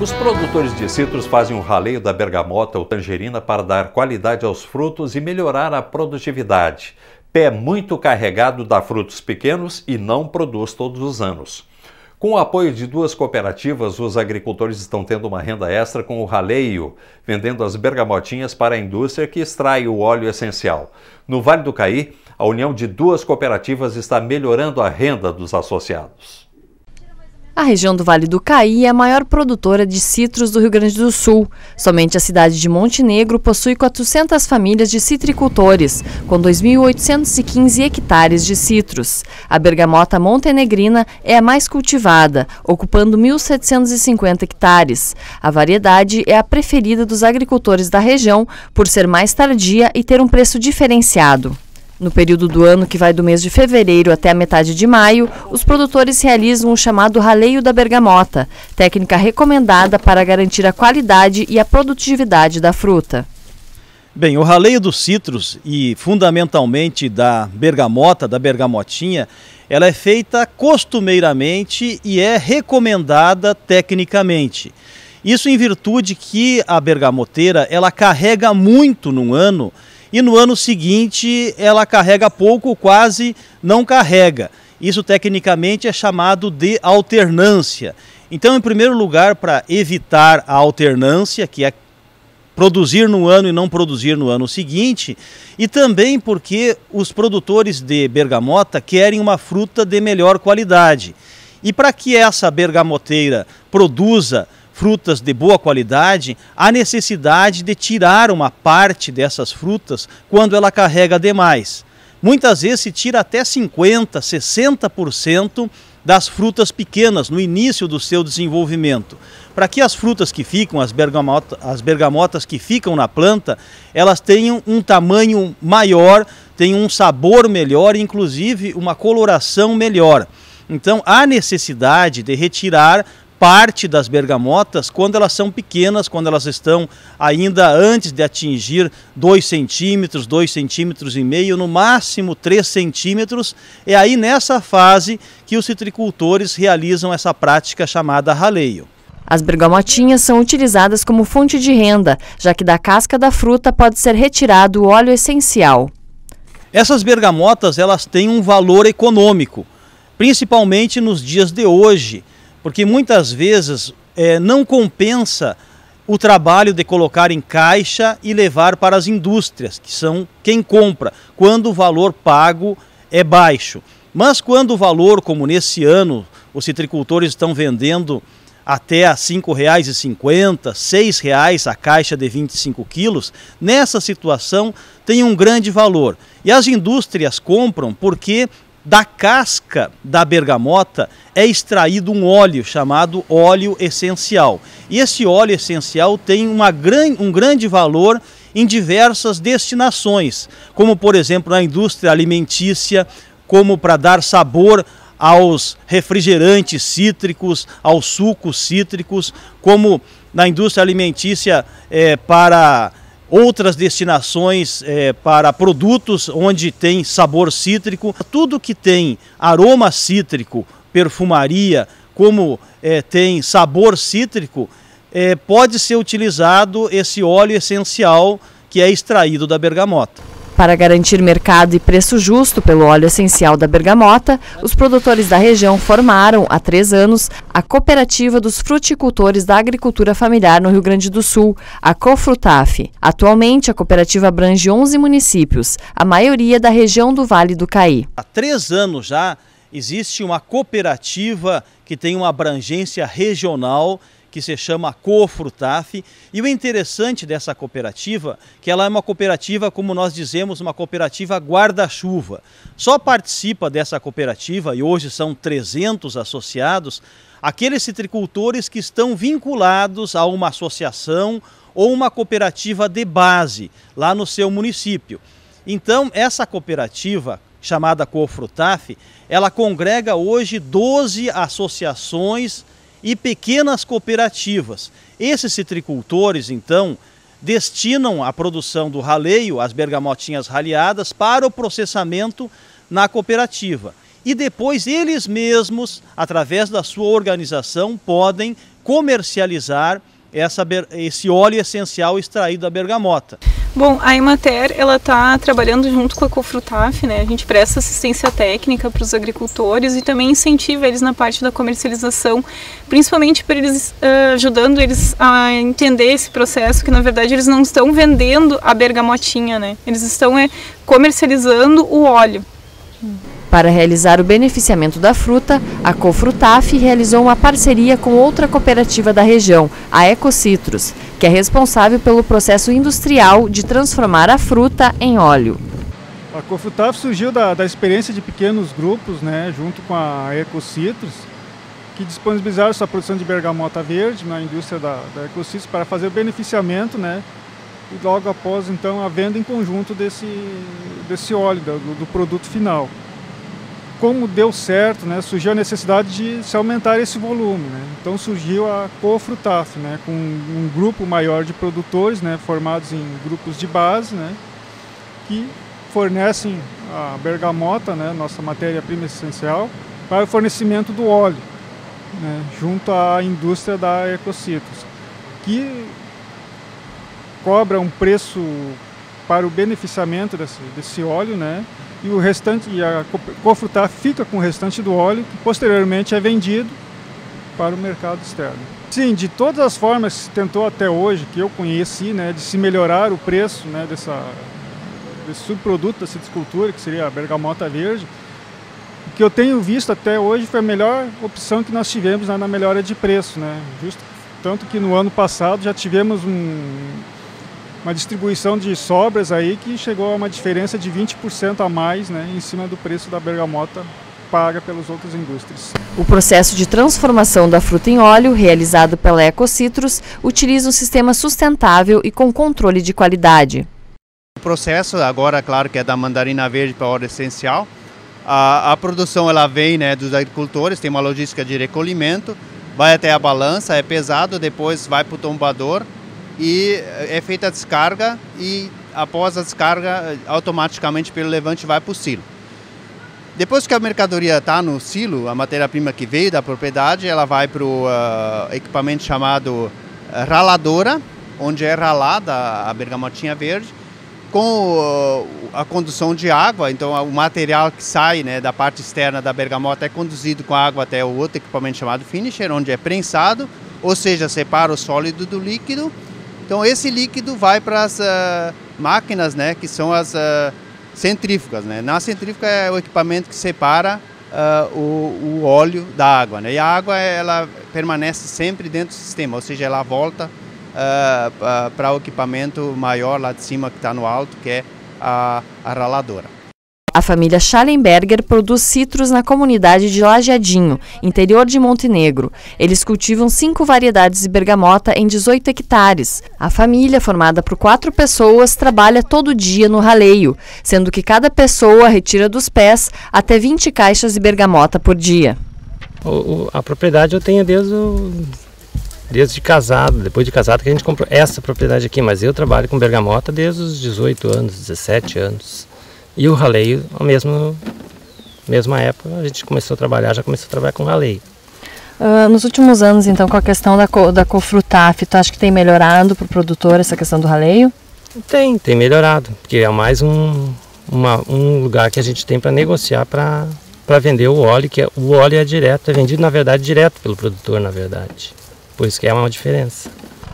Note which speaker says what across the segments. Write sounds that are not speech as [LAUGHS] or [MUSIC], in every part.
Speaker 1: Os produtores de citros fazem o raleio da bergamota ou tangerina para dar qualidade aos frutos e melhorar a produtividade. Pé muito carregado dá frutos pequenos e não produz todos os anos. Com o apoio de duas cooperativas, os agricultores estão tendo uma renda extra com o raleio, vendendo as bergamotinhas para a indústria que extrai o óleo essencial. No Vale do Caí, a união de duas cooperativas está melhorando a renda dos associados.
Speaker 2: A região do Vale do Caí é a maior produtora de citros do Rio Grande do Sul. Somente a cidade de Montenegro possui 400 famílias de citricultores, com 2.815 hectares de citros. A bergamota montenegrina é a mais cultivada, ocupando 1.750 hectares. A variedade é a preferida dos agricultores da região por ser mais tardia e ter um preço diferenciado. No período do ano que vai do mês de fevereiro até a metade de maio, os produtores realizam o chamado raleio da bergamota, técnica recomendada para garantir a qualidade e a produtividade da fruta.
Speaker 3: Bem, o raleio dos citros e fundamentalmente da bergamota, da bergamotinha, ela é feita costumeiramente e é recomendada tecnicamente. Isso em virtude que a bergamoteira, ela carrega muito no ano e no ano seguinte ela carrega pouco, quase não carrega. Isso tecnicamente é chamado de alternância. Então, em primeiro lugar, para evitar a alternância, que é produzir no ano e não produzir no ano seguinte, e também porque os produtores de bergamota querem uma fruta de melhor qualidade. E para que essa bergamoteira produza frutas de boa qualidade, há necessidade de tirar uma parte dessas frutas quando ela carrega demais. Muitas vezes se tira até 50%, 60% das frutas pequenas no início do seu desenvolvimento. Para que as frutas que ficam, as, bergamota, as bergamotas que ficam na planta, elas tenham um tamanho maior, tenham um sabor melhor, inclusive uma coloração melhor. Então há necessidade de retirar parte das bergamotas quando elas são pequenas, quando elas estão ainda antes de atingir 2 centímetros, 2 centímetros e meio, no máximo 3 centímetros. É aí nessa fase que os citricultores realizam essa prática chamada raleio.
Speaker 2: As bergamotinhas são utilizadas como fonte de renda, já que da casca da fruta pode ser retirado o óleo essencial.
Speaker 3: Essas bergamotas elas têm um valor econômico, principalmente nos dias de hoje, porque muitas vezes é, não compensa o trabalho de colocar em caixa e levar para as indústrias, que são quem compra, quando o valor pago é baixo. Mas quando o valor, como nesse ano, os citricultores estão vendendo até a R$ 5,50, R$ 6,00 a caixa de 25 quilos, nessa situação tem um grande valor. E as indústrias compram porque da casca da bergamota é extraído um óleo chamado óleo essencial. E esse óleo essencial tem uma gran, um grande valor em diversas destinações, como por exemplo na indústria alimentícia, como para dar sabor aos refrigerantes cítricos, aos sucos cítricos, como na indústria alimentícia é, para outras destinações é, para produtos onde tem sabor cítrico. Tudo que tem aroma cítrico, perfumaria, como é, tem sabor cítrico, é, pode ser utilizado esse óleo essencial que é extraído da bergamota.
Speaker 2: Para garantir mercado e preço justo pelo óleo essencial da bergamota, os produtores da região formaram, há três anos, a Cooperativa dos Fruticultores da Agricultura Familiar no Rio Grande do Sul, a Cofrutaf. Atualmente, a cooperativa abrange 11 municípios, a maioria da região do Vale do Caí.
Speaker 3: Há três anos já existe uma cooperativa que tem uma abrangência regional que se chama Cofrutaf. E o interessante dessa cooperativa que ela é uma cooperativa, como nós dizemos, uma cooperativa guarda-chuva. Só participa dessa cooperativa, e hoje são 300 associados, aqueles citricultores que estão vinculados a uma associação ou uma cooperativa de base lá no seu município. Então, essa cooperativa, chamada Cofrutaf, ela congrega hoje 12 associações e pequenas cooperativas. Esses citricultores, então, destinam a produção do raleio, as bergamotinhas raleadas, para o processamento na cooperativa. e depois eles mesmos, através da sua organização, podem comercializar essa, esse óleo essencial extraído da bergamota.
Speaker 4: Bom, a Emater ela está trabalhando junto com a Cofrutaf, né? A gente presta assistência técnica para os agricultores e também incentiva eles na parte da comercialização, principalmente para eles uh, ajudando eles a entender esse processo que na verdade eles não estão vendendo a bergamotinha, né? Eles estão é, comercializando o óleo.
Speaker 2: Para realizar o beneficiamento da fruta, a Cofrutaf realizou uma parceria com outra cooperativa da região, a Ecocitrus, que é responsável pelo processo industrial de transformar a fruta em óleo.
Speaker 5: A Cofrutaf surgiu da, da experiência de pequenos grupos, né, junto com a Ecocitrus, que disponibilizaram sua produção de bergamota verde na indústria da, da Ecocitrus para fazer o beneficiamento, né, e logo após então a venda em conjunto desse, desse óleo, do, do produto final como deu certo, né, surgiu a necessidade de se aumentar esse volume. Né? Então surgiu a Cofrutaf, né, com um grupo maior de produtores, né, formados em grupos de base, né, que fornecem a bergamota, né, nossa matéria-prima essencial, para o fornecimento do óleo, né, junto à indústria da Ecocitos, que cobra um preço para o beneficiamento desse, desse óleo, né, e o restante e a cofrutar fica com o restante do óleo que posteriormente é vendido para o mercado externo. Sim, de todas as formas que se tentou até hoje, que eu conheci, né, de se melhorar o preço né, dessa, desse subproduto da citricultura, que seria a bergamota verde, o que eu tenho visto até hoje foi a melhor opção que nós tivemos né, na melhora de preço. Né? Justo, tanto que no ano passado já tivemos um, uma distribuição de sobras aí que chegou a uma diferença de 20% a mais né, em cima do preço da bergamota paga pelas outras indústrias.
Speaker 2: O processo de transformação da fruta em óleo, realizado pela Ecocitrus, utiliza um sistema sustentável e com controle de qualidade.
Speaker 6: O processo agora, claro, que é da mandarina verde para óleo essencial. A, a produção ela vem né, dos agricultores, tem uma logística de recolhimento, vai até a balança, é pesado, depois vai para o tombador, e é feita a descarga e após a descarga automaticamente pelo levante vai para o silo. Depois que a mercadoria está no silo, a matéria-prima que veio da propriedade, ela vai para o uh, equipamento chamado raladora, onde é ralada a bergamotinha verde, com uh, a condução de água, então o material que sai né, da parte externa da bergamota é conduzido com água até o outro equipamento chamado finisher, onde é prensado, ou seja, separa o sólido do líquido então esse líquido vai para as uh, máquinas, né, que são as uh, centrífugas. Né? Na centrífuga é o equipamento que separa uh, o, o, óleo da água. Né? E a água ela permanece sempre dentro do sistema, ou seja, ela volta para o equipamento maior lá de cima que está no alto, que é a, a raladora.
Speaker 2: A família Schallenberger produz citros na comunidade de Lajeadinho, interior de Montenegro. Eles cultivam cinco variedades de bergamota em 18 hectares. A família, formada por quatro pessoas, trabalha todo dia no raleio, sendo que cada pessoa retira dos pés até 20 caixas de bergamota por dia.
Speaker 7: O, o, a propriedade eu tenho desde o, desde casado, depois de casado que a gente comprou essa propriedade aqui, mas eu trabalho com bergamota desde os 18 anos, 17 anos. E o raleio, ao mesmo mesma época, a gente começou a trabalhar, já começou a trabalhar com raleio.
Speaker 2: Uh, nos últimos anos, então, com a questão da, co, da Cofrutaf, tu acha que tem melhorado para o produtor essa questão do raleio?
Speaker 7: Tem, tem melhorado, porque é mais um, uma, um lugar que a gente tem para negociar para vender o óleo, que é, o óleo é direto, é vendido na verdade direto pelo produtor, na verdade. Por isso que é uma diferença.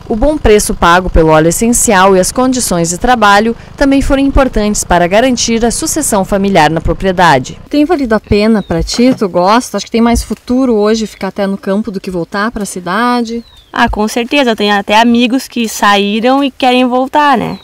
Speaker 2: O bom preço pago pelo óleo essencial e as condições de trabalho também foram importantes para garantir a sucessão familiar na propriedade. Tem valido a pena para ti? Tu gosta? Acho que tem mais futuro hoje ficar até no campo do que voltar para a cidade?
Speaker 8: Ah, com certeza. Eu tenho até amigos que saíram e querem voltar, né?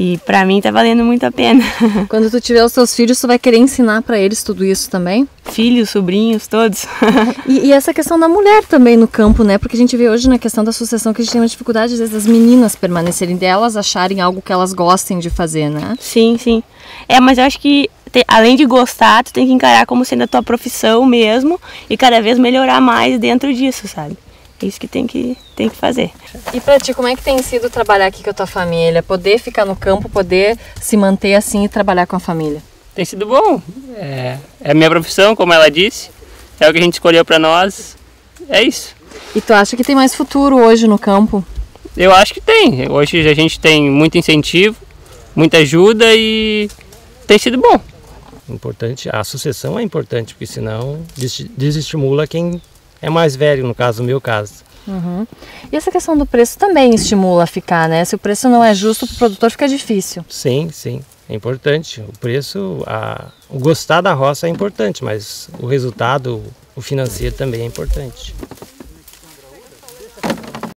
Speaker 8: E para mim tá valendo muito a pena. [LAUGHS]
Speaker 2: Quando tu tiver os seus filhos, tu vai querer ensinar para eles tudo isso também?
Speaker 8: Filhos, sobrinhos, todos. [LAUGHS]
Speaker 2: e, e, essa questão da mulher também no campo, né? Porque a gente vê hoje na questão da sucessão que a gente tem uma dificuldade, às vezes, das meninas permanecerem delas, acharem algo que elas gostem de fazer, né?
Speaker 8: Sim, sim. É, mas eu acho que te, além de gostar, tu tem que encarar como sendo a tua profissão mesmo e cada vez melhorar mais dentro disso, sabe? É isso que tem que, tem que fazer.
Speaker 2: E para ti, como é que tem sido trabalhar aqui com a tua família? Poder ficar no campo, poder se manter assim e trabalhar com a família?
Speaker 9: tem sido bom. É, é a minha profissão, como ela disse. É o que a gente escolheu para nós. É isso.
Speaker 4: E tu acha que tem mais futuro hoje no campo?
Speaker 9: Eu acho que tem. Hoje a gente tem muito incentivo, muita ajuda e tem sido bom.
Speaker 7: Importante, a sucessão é importante, porque senão desestimula quem é mais velho, no caso, no meu caso.
Speaker 4: Uhum. E essa questão do preço também estimula a ficar, né? Se o preço não é justo para o produtor, fica difícil.
Speaker 7: Sim, sim. É importante. O preço, a, o gostar da roça é importante, mas o resultado, o financeiro também é importante.